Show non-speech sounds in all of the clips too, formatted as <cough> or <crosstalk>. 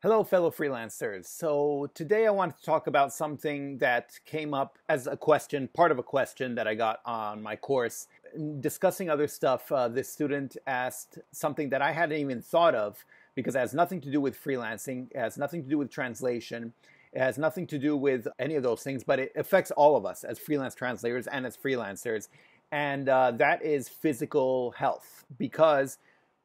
Hello, fellow freelancers. So, today I want to talk about something that came up as a question, part of a question that I got on my course. In discussing other stuff, uh, this student asked something that I hadn't even thought of because it has nothing to do with freelancing, it has nothing to do with translation, it has nothing to do with any of those things, but it affects all of us as freelance translators and as freelancers. And uh, that is physical health because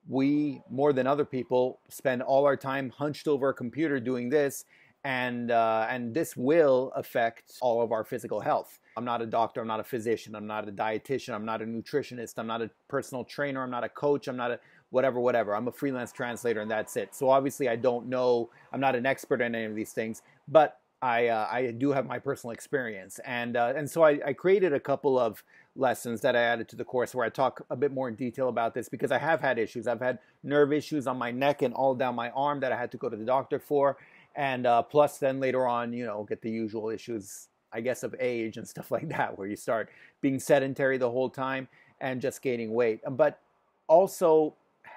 we more than other people spend all our time hunched over a computer doing this and uh, and this will affect all of our physical health. I'm not a doctor i'm not a physician i'm not a dietitian i'm not a nutritionist i'm not a personal trainer i'm not a coach i'm not a whatever whatever. I'm a freelance translator and that's it. So obviously i don't know i'm not an expert in any of these things but I, uh, I do have my personal experience, and uh, and so I, I, created a couple of lessons that I added to the course where I talk a bit more in detail about this because I have had issues. I've had nerve issues on my neck and all down my arm that I had to go to the doctor for, and uh, plus then later on, you know, get the usual issues, I guess, of age and <laughs> stuff like that, where you start being sedentary the whole time and just gaining weight, but also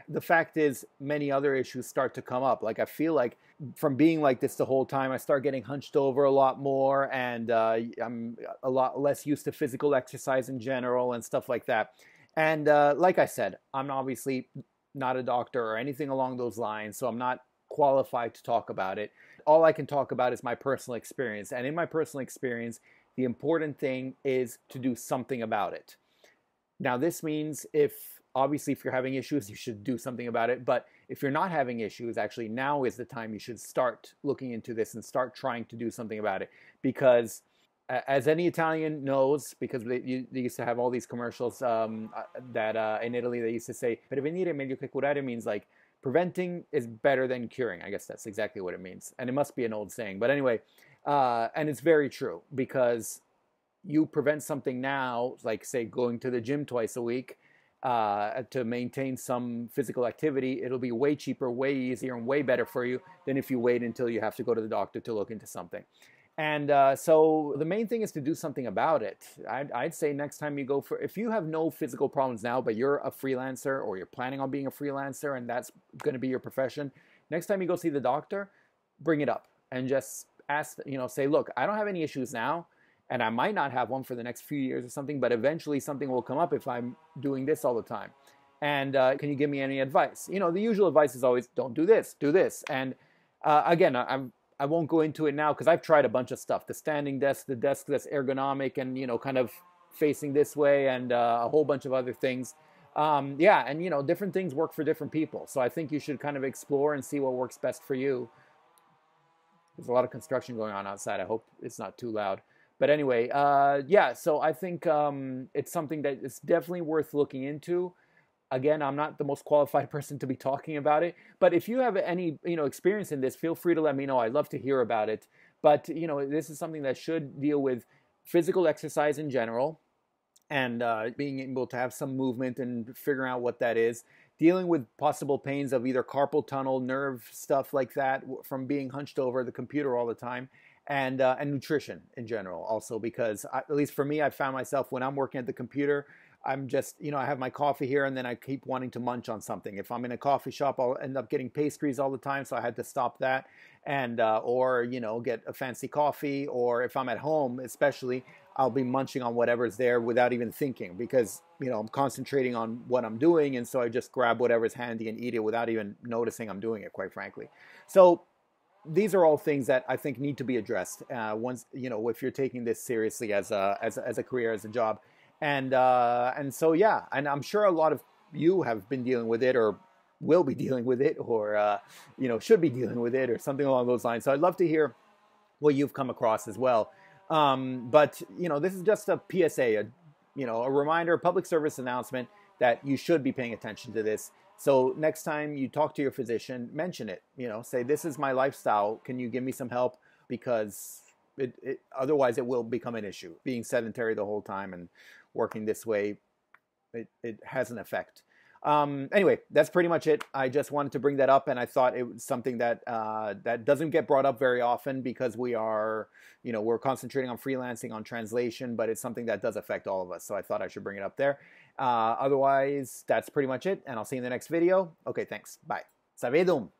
the fact is many other issues start to come up. Like i feel like from being like this the whole time i start getting hunched over a lot more and uh, i'm a lot less used to physical exercise in general and stuff like that. And uh, like i said i'm obviously not a doctor or anything along those lines so i'm not qualified to talk about it. All i can talk about is my personal experience and in my personal experience the important thing is to do something about it. Now this means if obviously if you're having issues you should do something about it but if you're not having issues actually now is the time you should start looking into this and start trying to do something about it because as any Italian knows, because they, used to have all these commercials um, uh, that uh, in Italy they used to say, prevenire meglio che curare means like preventing is better than curing. I guess that's exactly what it means. And it must be an old saying. But anyway, uh, and it's very true because you prevent something now, like say going to the gym twice a week, uh, to maintain some physical activity, it'll be way cheaper, way easier, and way better for you than if you wait until you have to go to the doctor to look into something. And uh, so the main thing is to do something about it. I'd, I'd, say next time you go for, if you have no physical problems now, but you're a freelancer or you're planning on being a freelancer and that's going to be your profession, next time you go see the doctor, bring it up and just ask, you know, say, look, I don't have any issues now and I might not have one for the next few years or something, but eventually something will come up if I'm doing this all the time. And uh, can you give me any advice? You know, the usual advice is always don't do this, do this. And uh, again, I, I'm I won't go into it now because I've tried a bunch of stuff: the standing desk, the desk that's ergonomic, and you know, kind of facing this way, and uh, a whole bunch of other things. Um, yeah, and you know, different things work for different people. So I think you should kind of explore and see what works best for you. There's a lot of construction going on outside. I hope it's not too loud. But anyway, uh, yeah, so I think um, it's something that is definitely worth looking into. Again, I'm not the most qualified <laughs> person to be talking about it, but if you have any you know experience in this, feel free to let me know. I'd love to hear about it. But you know, this is something that should deal with physical exercise in general, and uh, being able to have some movement and figuring out what that is. Dealing with possible pains of either carpal tunnel, nerve stuff like that from being hunched over the computer all the time, and uh, and nutrition in general also because I, at least for me I found myself when I'm working at the computer I'm just you know I have my coffee here and then I keep wanting to munch on something. If I'm in a coffee shop I'll end up getting pastries all the time so I had to stop that and uh, or you know get a fancy coffee or if I'm at home especially I'll be munching on whatever's there without even thinking because you know I'm concentrating on what I'm doing and so I just grab whatever's handy and eat it without even noticing I'm doing it quite frankly. So these are all things that I think need to be addressed uh, once you know if you're taking this seriously as a as a, as a career as a job, and uh, and so yeah, and I'm sure a lot of you have been dealing with it or will be <laughs> dealing with it or uh, you know should be dealing with it or something along those lines. So I'd love to hear what you've come across as well. Um, but you know this is just a PSA, a you know a reminder, a public service announcement that you should be paying attention to this. So next time you talk to your physician, mention it. You know, say this is my lifestyle. Can you give me some help? Because it, it, otherwise it will become an issue. Being sedentary the whole time and working this way, it, it has an effect. Um, anyway, that's pretty much it. I just wanted to bring that up, and I thought it was something that uh, that doesn't get brought up very often because we are, you know, we're concentrating on freelancing, on translation, but it's something that does affect all of us. So I thought I should bring it up there. Uh, otherwise, that's pretty much it, and I'll see you in the next video. Okay, thanks. Bye. Savedum.